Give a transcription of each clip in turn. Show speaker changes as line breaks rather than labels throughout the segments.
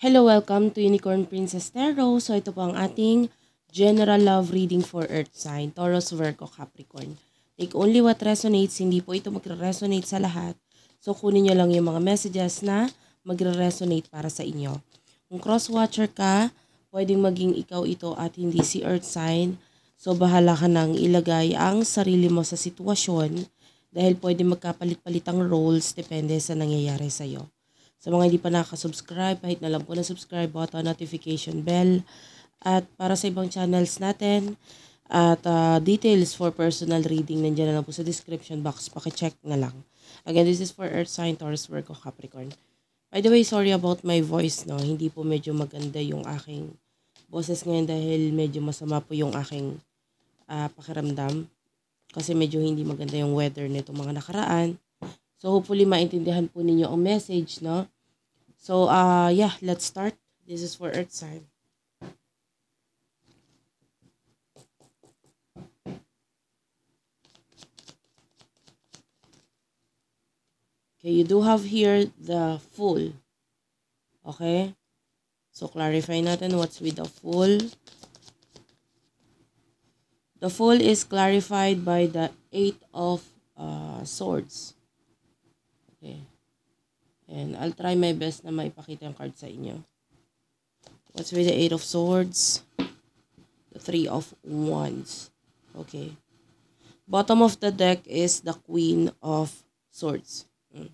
Hello, welcome to Unicorn Princess Tarot. So ito po ang ating general love reading for Earth sign, Taurus, Virgo, Capricorn. Take only what resonates, hindi po ito magre-resonate sa lahat. So kunin nyo lang yung mga messages na magre-resonate para sa inyo. Kung cross-watcher ka, pwedeng maging ikaw ito at hindi si Earth sign. So bahala ka nang ilagay ang sarili mo sa sitwasyon dahil pwede magkapalit-palit ang roles depende sa nangyayari sa'yo. Sa mga hindi pa nakasubscribe, kahit na lang po na subscribe button, notification bell, at para sa ibang channels natin, at uh, details for personal reading, nandiyan na lang po sa description box, pakicheck na lang. Again, this is for Earth sign, Taurus, Virgo, Capricorn. By the way, sorry about my voice, no? Hindi po medyo maganda yung aking boses ngayon dahil medyo masama po yung aking uh, pakiramdam. Kasi medyo hindi maganda yung weather nito mga nakaraan. So hopefully maintindihan po ninyo ang message, no? So uh yeah, let's start. This is for earth sign. Okay, you do have here the full. Okay? So clarify natin what's with the full. The full is clarified by the eight of uh, swords. Okay. And I'll try my best na maipakita yung card sa inyo. What's with the Eight of Swords? The Three of Wands. Okay. Bottom of the deck is the Queen of Swords. Hmm.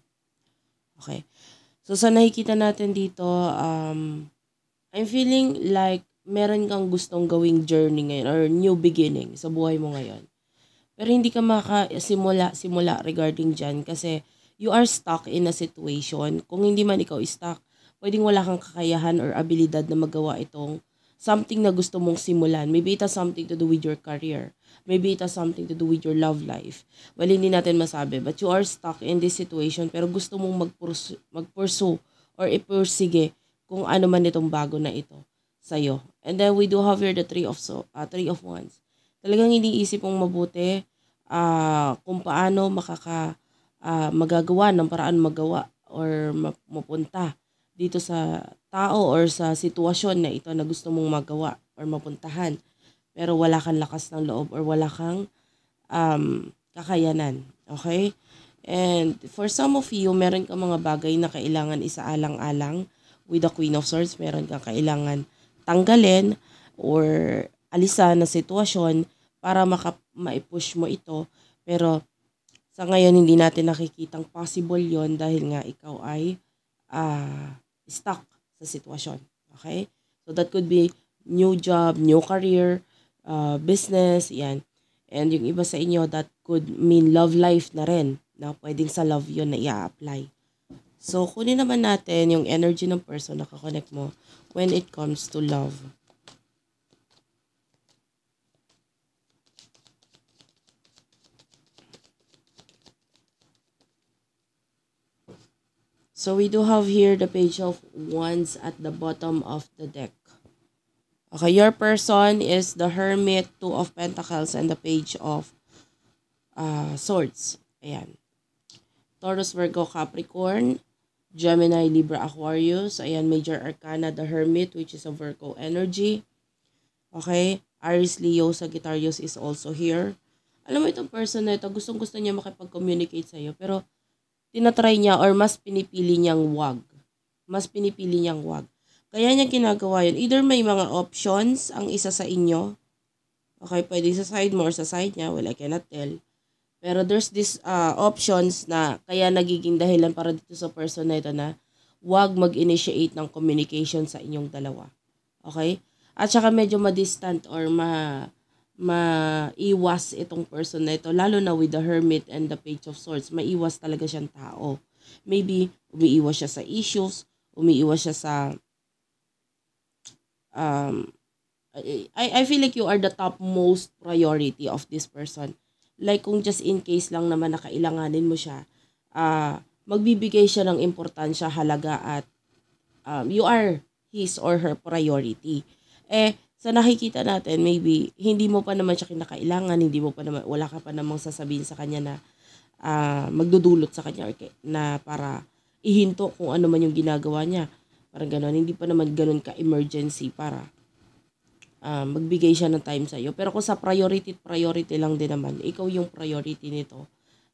Okay. So, sa nakikita natin dito, um, I'm feeling like meron kang gustong gawing journey ngayon or new beginning sa buhay mo ngayon. Pero hindi ka makasimula simula regarding dyan kasi you are stuck in a situation. Kung hindi man ikaw stuck, pwedeng wala kang kakayahan or abilidad na magawa itong something na gusto mong simulan. Maybe it has something to do with your career. Maybe it has something to do with your love life. Well, hindi natin masabi. But you are stuck in this situation pero gusto mong mag-pursue, mag-pursue or ipursige kung ano man itong bago na ito sa'yo. And then we do have here the three of so uh, three of wands. Talagang iniisip mong mabuti uh, kung paano makaka uh, magagawa ng paraan magawa or mapunta dito sa tao or sa sitwasyon na ito na gusto mong magawa or mapuntahan pero wala kang lakas ng loob or wala kang um, kakayanan. Okay? And for some of you, meron kang mga bagay na kailangan isaalang-alang with the Queen of Swords. Meron kang kailangan tanggalin or alisan na sitwasyon para maka, maipush mo ito. Pero sa ngayon, hindi natin nakikitang possible yon dahil nga ikaw ay uh, stuck sa sitwasyon. Okay? So that could be new job, new career, uh, business, yan. And yung iba sa inyo, that could mean love life na rin. Na pwedeng sa love yon na i-apply. So, kunin naman natin yung energy ng person na kakonect mo when it comes to love. So we do have here the page of wands at the bottom of the deck. Okay, your person is the hermit, two of pentacles, and the page of uh, swords. Ayan. Taurus, Virgo, Capricorn, Gemini, Libra, Aquarius. Ayan, major arcana, the hermit, which is a Virgo energy. Okay, Aries, Leo, Sagittarius is also here. Alam mo itong person na ito, gustong gusto niya makipag-communicate sa'yo, pero tinatry niya or mas pinipili niyang wag. Mas pinipili niyang wag. Kaya niya ginagawa yun. Either may mga options ang isa sa inyo. Okay, pwede sa side mo or sa side niya. Well, I cannot tell. Pero there's this uh, options na kaya nagiging dahilan para dito sa person na ito na wag mag-initiate ng communication sa inyong dalawa. Okay? At saka medyo ma-distant or ma maiwas itong person na ito, lalo na with the hermit and the page of swords, maiwas talaga siyang tao. Maybe, umiiwas siya sa issues, umiiwas siya sa, um, I, I feel like you are the top most priority of this person. Like kung just in case lang naman nakailanganin mo siya, uh, magbibigay siya ng importansya, halaga at um, you are his or her priority. Eh, sa nakikita natin, maybe, hindi mo pa naman siya kinakailangan, hindi mo pa naman, wala ka pa namang sasabihin sa kanya na uh, magdudulot sa kanya or na para ihinto kung ano man yung ginagawa niya. Parang ganon. Hindi pa naman ganon ka-emergency para uh, magbigay siya ng time sa iyo. Pero kung sa priority, priority lang din naman, ikaw yung priority nito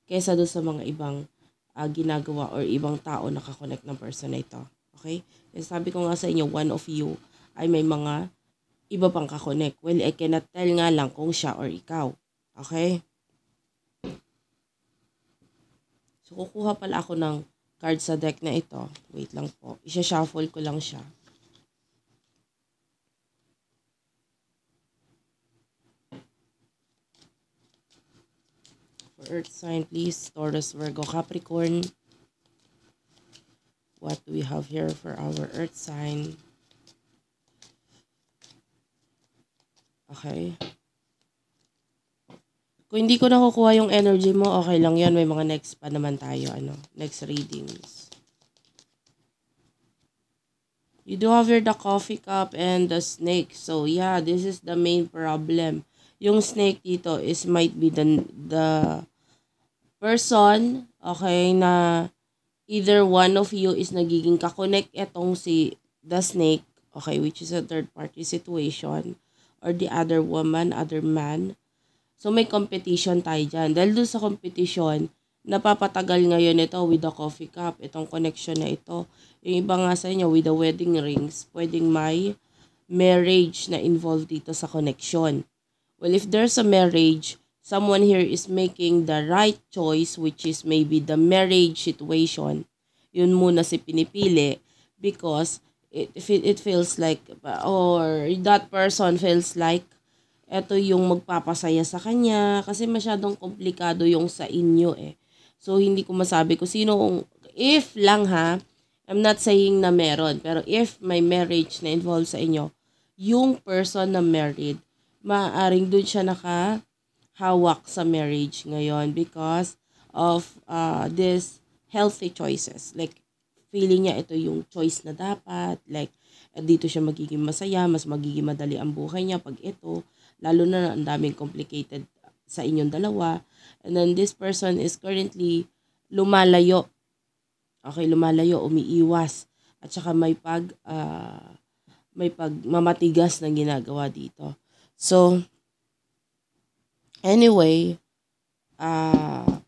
kesa doon sa mga ibang uh, ginagawa or ibang tao nakakonect ng person na ito. Okay? Kasi sabi ko nga sa inyo, one of you ay may mga iba pang kakonect. Well, I cannot tell nga lang kung siya or ikaw. Okay? So, kukuha pala ako ng card sa deck na ito. Wait lang po. Isha-shuffle ko lang siya. For Earth sign, please. Taurus, Virgo, Capricorn. What do we have here for our Earth sign? Okay. Kung hindi ko nakukuha yung energy mo, okay lang yan. May mga next pa naman tayo. Ano, next readings. You do have here the coffee cup and the snake. So, yeah, this is the main problem. Yung snake dito is might be the, the person, okay, na either one of you is nagiging kakonect etong si the snake, okay, which is a third party situation or the other woman, other man. So, may competition tayo dyan. Dahil doon sa competition, napapatagal ngayon ito with the coffee cup, itong connection na ito. Yung iba nga sa inyo, with the wedding rings, pwedeng may marriage na involved dito sa connection. Well, if there's a marriage, someone here is making the right choice, which is maybe the marriage situation. Yun muna si pinipili because it, it feels like or that person feels like eto yung magpapasaya sa kanya kasi masyadong komplikado yung sa inyo eh. So hindi ko masabi ko sino if lang ha, I'm not saying na meron, pero if may marriage na involved sa inyo, yung person na married, maaring dun siya nakahawak sa marriage ngayon because of uh, this healthy choices. Like, feeling niya ito yung choice na dapat. Like, dito siya magiging masaya, mas magiging madali ang buhay niya pag ito. Lalo na ang daming complicated sa inyong dalawa. And then this person is currently lumalayo. Okay, lumalayo, umiiwas. At saka may pag, uh, may pagmamatigas na ginagawa dito. So, anyway, uh,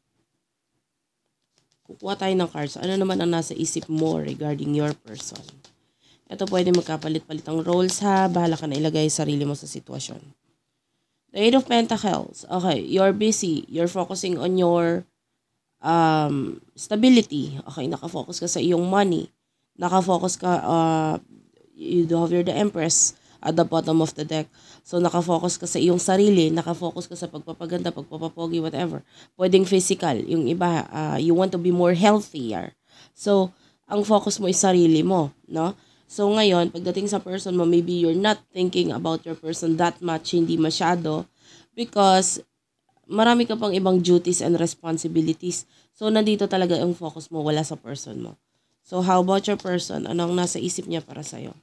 Kukuha tayo ng cards. Ano naman ang nasa isip mo regarding your person? Ito pwede magkapalit-palit ang roles ha. Bahala ka na ilagay sarili mo sa sitwasyon. The Eight of Pentacles. Okay, you're busy. You're focusing on your um, stability. Okay, nakafocus ka sa iyong money. Nakafocus ka, uh, you do have your the Empress at the bottom of the deck. So, nakafocus ka sa iyong sarili, nakafocus ka sa pagpapaganda, pagpapapogi, whatever. Pwedeng physical. Yung iba, uh, you want to be more healthier. So, ang focus mo is sarili mo, no? So, ngayon, pagdating sa person mo, maybe you're not thinking about your person that much, hindi masyado, because marami ka pang ibang duties and responsibilities. So, nandito talaga yung focus mo, wala sa person mo. So, how about your person? Anong nasa isip niya para sa'yo?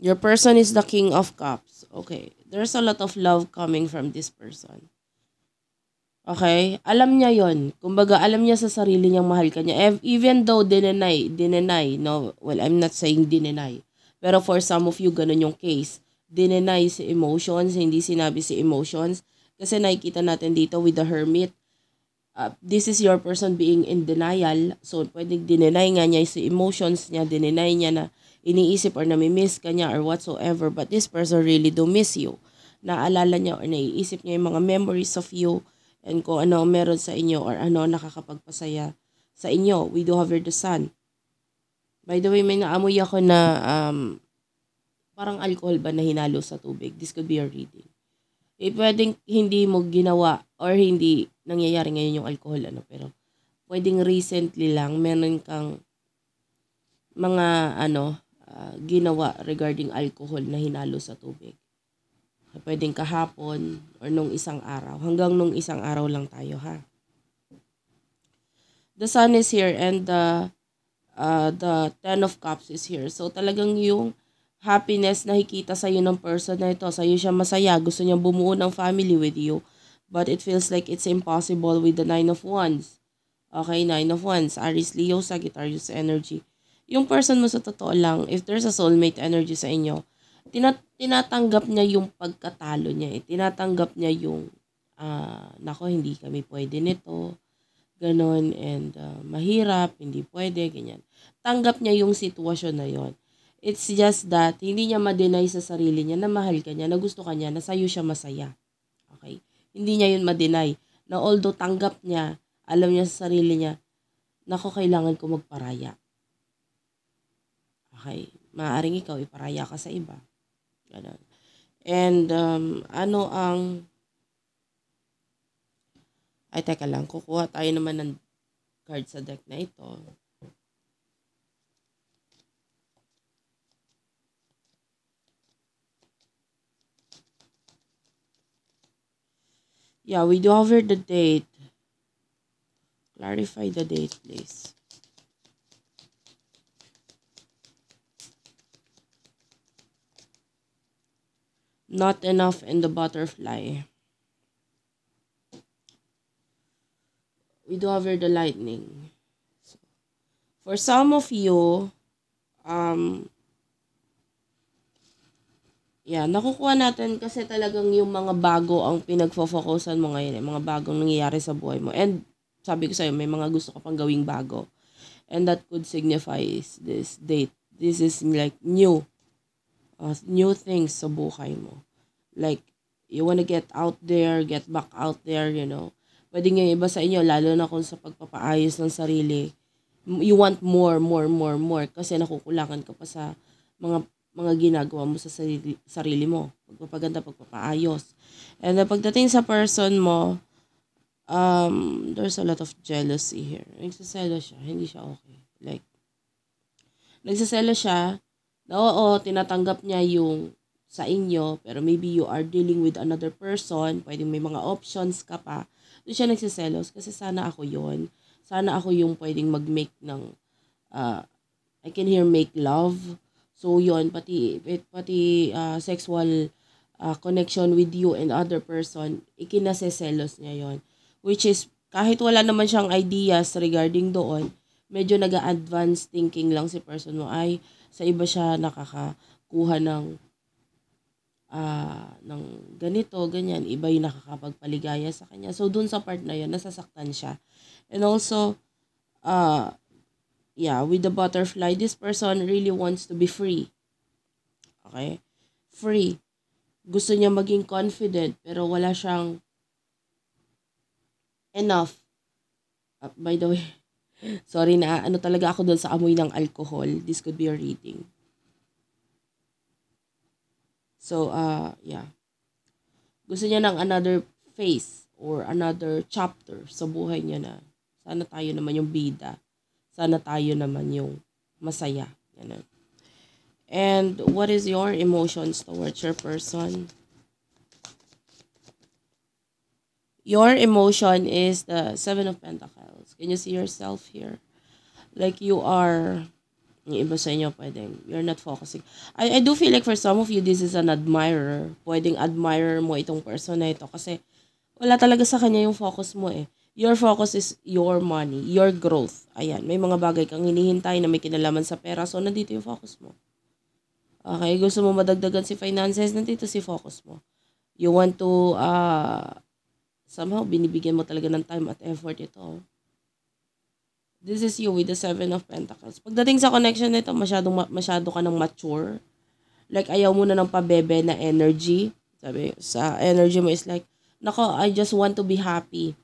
Your person is the king of cups. Okay. There's a lot of love coming from this person. Okay? Alam niya yon. Kumbaga, alam niya sa sarili niyang mahal ka niya. Even though dinenay, dinenay, no? Well, I'm not saying dinenay. Pero for some of you, ganun yung case. Dinenay si emotions, hindi sinabi si emotions. Kasi nakikita natin dito with the hermit, uh, this is your person being in denial. So, pwedeng dinenay nga niya si emotions niya, dinenay niya na iniisip or nami-miss ka niya or whatsoever, but this person really do miss you. Naalala niya or naiisip niya yung mga memories of you and kung ano meron sa inyo or ano nakakapagpasaya sa inyo. We do have the sun. By the way, may naamoy ako na um, parang alcohol ba na hinalo sa tubig. This could be your reading. Eh, pwedeng hindi mo ginawa or hindi nangyayari ngayon yung alcohol, ano, pero pwedeng recently lang, meron kang mga, ano, uh, ginawa regarding alcohol na hinalo sa tubig. Pwedeng kahapon or nung isang araw. Hanggang nung isang araw lang tayo ha. The sun is here and the uh, the ten of cups is here. So talagang yung happiness na hikita sa iyo ng person na ito, sa iyo siya masaya, gusto niya bumuo ng family with you. But it feels like it's impossible with the nine of wands. Okay, Nine of Wands, Aries, Leo, Sagittarius energy. Yung person mo sa totoo lang, if there's a soulmate energy sa inyo, tinat tinatanggap niya yung pagkatalo niya. Eh. Tinatanggap niya yung, uh, nako, hindi kami pwede nito, ganon, and uh, mahirap, hindi pwede, ganyan. Tanggap niya yung sitwasyon na yon. It's just that, hindi niya ma-deny sa sarili niya na mahal ka niya, na gusto ka niya, na sa'yo siya masaya. Okay? Hindi niya yun ma-deny. Na although tanggap niya, alam niya sa sarili niya, nako, kailangan ko magparaya. Okay? Maaring ikaw, iparaya ka sa iba. Ganun. And, um, ano ang... Ay, teka lang. Kukuha tayo naman ng card sa deck na ito. Yeah, we do over the date. Clarify the date, please. Not enough in the butterfly. We do have the lightning. So, for some of you, um, yeah, nakukuha natin kasi talagang yung mga bago ang pinagfo-focusan mo ngayon, eh, mga bagong nangyayari sa buhay mo. And sabi ko sa'yo, may mga gusto ka pang gawing bago. And that could signify this date. This is like new uh, new things sa buhay mo. Like, you wanna get out there, get back out there, you know. Pwede nga iba sa inyo, lalo na kung sa pagpapaayos ng sarili, you want more, more, more, more kasi nakukulangan ka pa sa mga mga ginagawa mo sa sarili, sarili mo. Pagpapaganda, pagpapaayos. And uh, pagdating sa person mo, um, there's a lot of jealousy here. Nagsaselo siya, hindi siya okay. Like, nagsaselo siya, na oo, tinatanggap niya yung sa inyo, pero maybe you are dealing with another person, pwedeng may mga options ka pa, doon siya nagsiselos kasi sana ako yon Sana ako yung pwedeng mag-make ng, uh, I can hear make love. So yon pati, pati uh, sexual uh, connection with you and other person, ikinaseselos niya yon Which is, kahit wala naman siyang ideas regarding doon, medyo nag-advance thinking lang si person mo, ay, sa iba siya nakakakuha ng uh, ng ganito, ganyan, iba yung nakakapagpaligaya sa kanya. So, dun sa part na yun, nasasaktan siya. And also, uh, yeah, with the butterfly, this person really wants to be free. Okay? Free. Gusto niya maging confident, pero wala siyang enough. Uh, by the way, Sorry na, ano talaga ako doon sa amoy ng alcohol. This could be a reading. So, uh, yeah. Gusto niya ng another phase or another chapter sa buhay niya na sana tayo naman yung bida. Sana tayo naman yung masaya. Ganun. And what is your emotions towards your person? Your emotion is the Seven of Pentacles. Can you see yourself here? Like you are, yung iba sa inyo pwedeng, you're not focusing. I, I do feel like for some of you, this is an admirer. Pwedeng admirer mo itong person na ito kasi wala talaga sa kanya yung focus mo eh. Your focus is your money, your growth. Ayan, may mga bagay kang hinihintay na may kinalaman sa pera. So, nandito yung focus mo. Okay, gusto mo madagdagan si finances, nandito si focus mo. You want to uh, somehow binibigyan mo talaga ng time at effort ito. This is you with the Seven of Pentacles. Pagdating sa connection nito, masyadong, masyado ka ng mature. Like, ayaw mo na ng pabebe na energy. Sabi, sa energy mo is like, nako, I just want to be happy.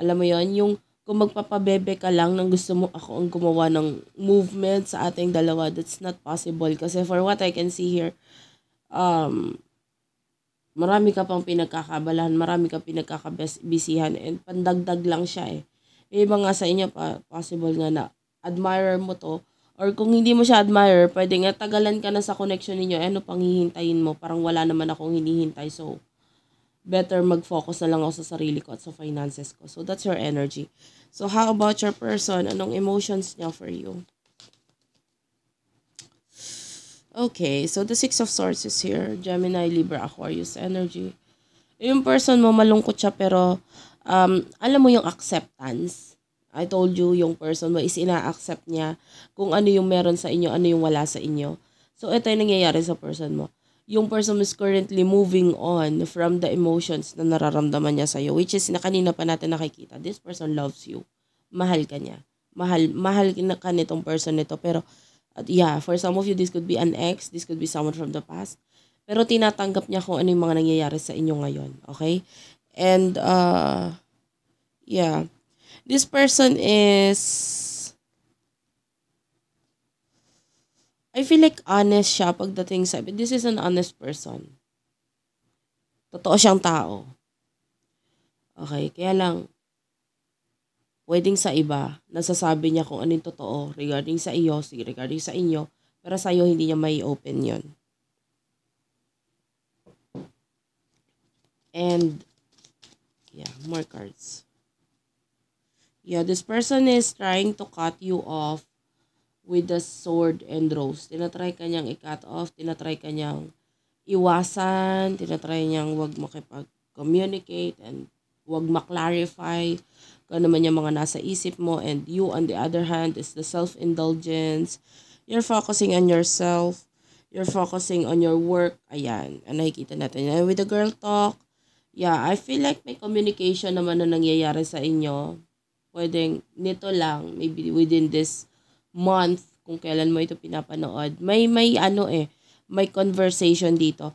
Alam mo yon yung kung magpapabebe ka lang nang gusto mo ako ang gumawa ng movement sa ating dalawa, that's not possible. Kasi for what I can see here, um, marami ka pang pinagkakabalahan, marami ka pinagkakabisihan, and pandagdag lang siya eh. May iba nga sa inyo, pa, possible nga na admirer mo to, or kung hindi mo siya admirer, pwede nga tagalan ka na sa connection ninyo, ano pang hihintayin mo, parang wala naman akong hinihintay, so better mag-focus na lang ako sa sarili ko at sa finances ko. So, that's your energy. So, how about your person? Anong emotions niya for you? Okay, so the Six of Swords is here. Gemini, Libra, Aquarius energy. Yung person mo, malungkot siya pero um, alam mo yung acceptance. I told you, yung person mo is ina-accept niya kung ano yung meron sa inyo, ano yung wala sa inyo. So, ito yung nangyayari sa person mo. Yung person is currently moving on from the emotions na nararamdaman niya sa'yo, which is na kanina pa natin nakikita. This person loves you. Mahal ka niya. Mahal, mahal ka nitong person nito. Pero, at yeah, for some of you, this could be an ex, this could be someone from the past. Pero tinatanggap niya kung ano yung mga nangyayari sa inyo ngayon. Okay? And, uh, yeah this person is I feel like honest siya pagdating sa this is an honest person. Totoo siyang tao. Okay, kaya lang pwedeng sa iba, nasasabi niya kung anong totoo regarding sa iyo, regarding sa inyo, pero sa iyo hindi niya may open 'yon. And yeah, more cards. Yeah, this person is trying to cut you off with the sword and rose. Tinatry kanyang i-cut off, tinatry kanyang iwasan, tinatry niyang wag makipag-communicate and wag maklarify kung ano man yung mga nasa isip mo and you on the other hand is the self-indulgence. You're focusing on yourself. You're focusing on your work. Ayan. Ang nakikita natin. And with the girl talk, yeah, I feel like may communication naman na nangyayari sa inyo pwedeng nito lang, maybe within this month, kung kailan mo ito pinapanood, may, may ano eh, may conversation dito.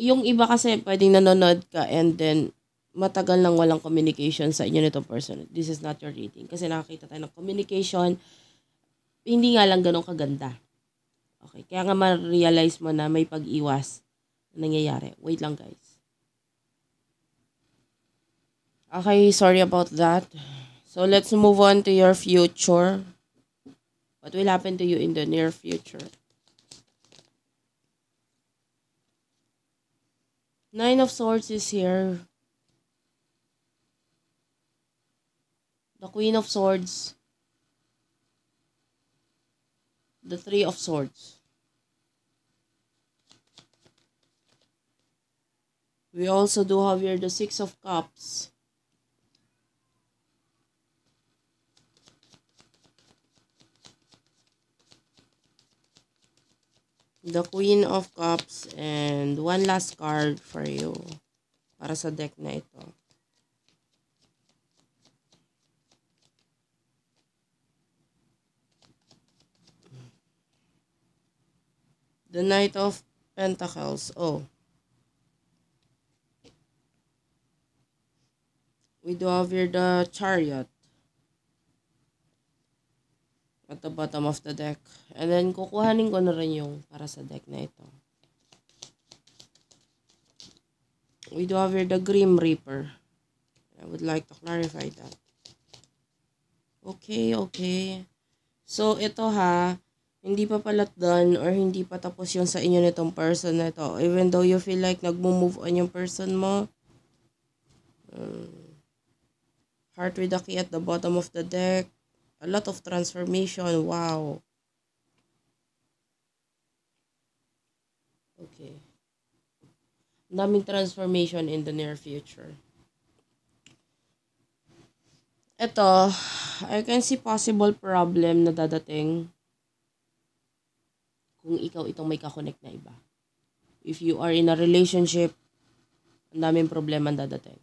Yung iba kasi pwedeng nanonood ka and then matagal nang walang communication sa inyo nitong person. This is not your reading. Kasi nakakita tayo ng communication, hindi nga lang ganun kaganda. Okay, kaya nga ma-realize mo na may pag-iwas na nangyayari. Wait lang guys. Okay, sorry about that. So let's move on to your future. What will happen to you in the near future? Nine of Swords is here. The Queen of Swords. The Three of Swords. We also do have here the Six of Cups. The Queen of Cups and one last card for you para sa deck na ito. The Knight of Pentacles. Oh. We do have here the Chariot. At the bottom of the deck. And then, kukuhanin ko na rin yung para sa deck na ito. We do have here the Grim Reaper. I would like to clarify that. Okay, okay. So, ito ha, hindi pa pala done or hindi pa tapos yung sa inyo nitong person na ito. Even though you feel like nagmo-move on yung person mo. Um, heart with the key at the bottom of the deck. A lot of transformation. Wow. Okay. Daming transformation in the near future. Ito, I can see possible problem na dadating kung ikaw itong may kakonect na iba. If you are in a relationship, ang daming problema dadating.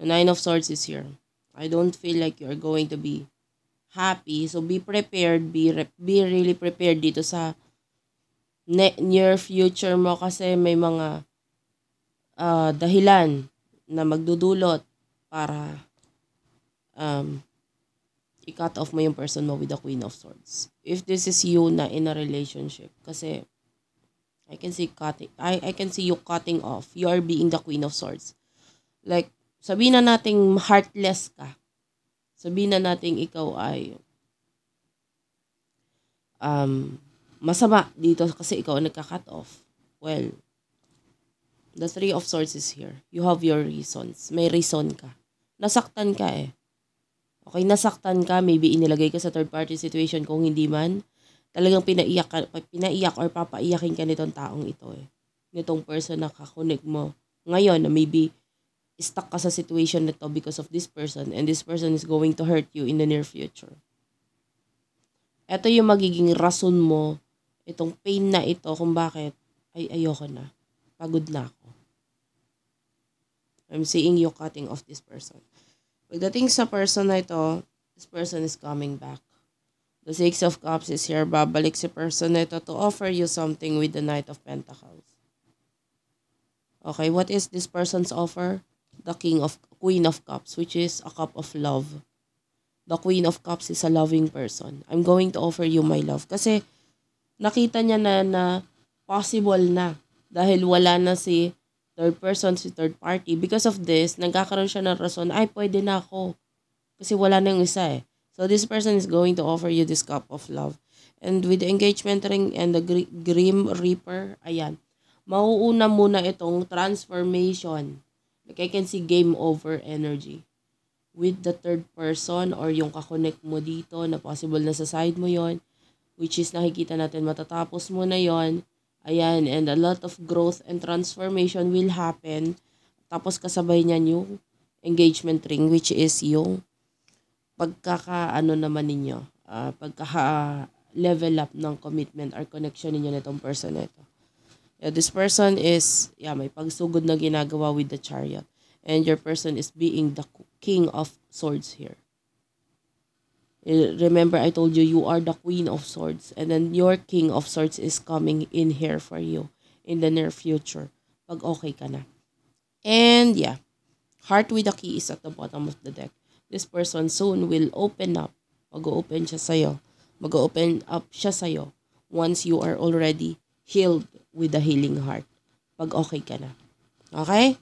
The Nine of Swords is here. I don't feel like you're going to be happy. So be prepared, be be really prepared dito sa near future mo kasi may mga uh, dahilan na magdudulot para um, i-cut off mo yung person mo with the Queen of Swords. If this is you na in a relationship, kasi I can see cutting, I, I can see you cutting off. You are being the Queen of Swords. Like, sabihin na nating heartless ka sabihin na natin ikaw ay um, masama dito kasi ikaw nagka-cut off. Well, the three of swords is here. You have your reasons. May reason ka. Nasaktan ka eh. Okay, nasaktan ka, maybe inilagay ka sa third party situation kung hindi man, talagang pinaiyak, ka, pinaiyak or papaiyakin ka nitong taong ito eh. Nitong person na kakunik mo. Ngayon, na maybe stuck ka sa situation na to because of this person and this person is going to hurt you in the near future. Ito yung magiging rason mo, itong pain na ito kung bakit ay ayoko na. Pagod na ako. I'm seeing you cutting off this person. Pagdating sa person na ito, this person is coming back. The Six of Cups is here. Babalik si person na ito to offer you something with the Knight of Pentacles. Okay, what is this person's offer? The King of Queen of Cups, which is a cup of love. The Queen of Cups is a loving person. I'm going to offer you my love. Kasi nakita niya na na possible na dahil wala na si third person, si third party. Because of this, nagkakaroon siya ng rason, ay pwede na ako. Kasi wala na yung isa eh. So this person is going to offer you this cup of love. And with the engagement ring and the Grim Reaper, ayan, mauuna muna itong transformation. Like I can see game over energy. With the third person or yung kakonect mo dito na possible na sa side mo yon which is nakikita natin matatapos mo na yon Ayan, and a lot of growth and transformation will happen. Tapos kasabay niyan yung engagement ring which is yung pagkaka ano naman ninyo, uh, pagkaka level up ng commitment or connection ninyo nitong person na ito. Yeah, this person is, yeah, may pagsugod na ginagawa with the chariot. And your person is being the king of swords here. Eh, remember, I told you, you are the queen of swords. And then your king of swords is coming in here for you in the near future. Pag okay ka na. And yeah, heart with the key is at the bottom of the deck. This person soon will open up. Mag-open siya sa'yo. Mag-open up siya sa'yo once you are already healed with the healing heart. Pag okay ka na. Okay?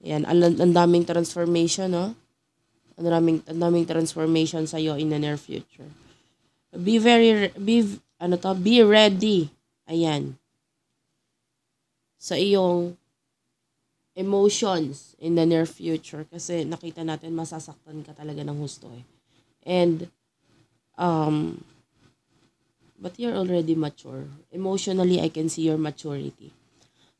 Yan, ang, ang daming transformation, no? Ang daming, ang daming transformation sa iyo in the near future. Be very, be, ano to, be ready. Ayan. Sa iyong emotions in the near future. Kasi nakita natin, masasaktan ka talaga ng husto eh. And, um, but you're already mature. Emotionally, I can see your maturity.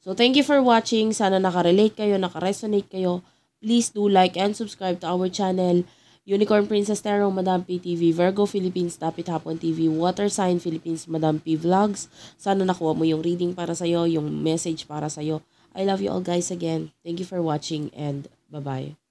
So, thank you for watching. Sana nakarelate kayo, nakaresonate kayo. Please do like and subscribe to our channel. Unicorn Princess Tarot, Madam P TV, Virgo Philippines, Tapit Hapon TV, Water Sign Philippines, Madam P Vlogs. Sana nakuha mo yung reading para sa'yo, yung message para sa'yo. I love you all guys again. Thank you for watching and bye-bye.